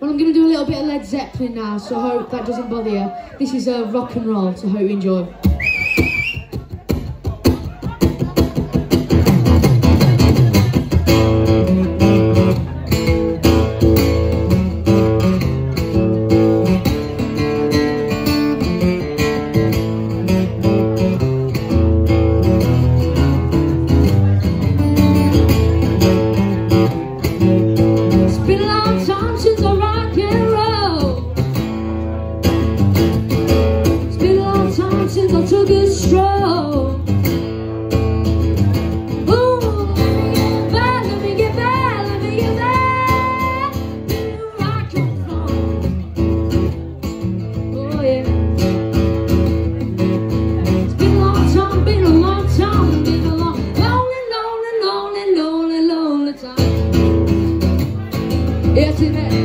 Well, I'm going to do a little bit of Led Zeppelin now, so I hope that doesn't bother you. This is uh, rock and roll, so I hope you enjoy. Is.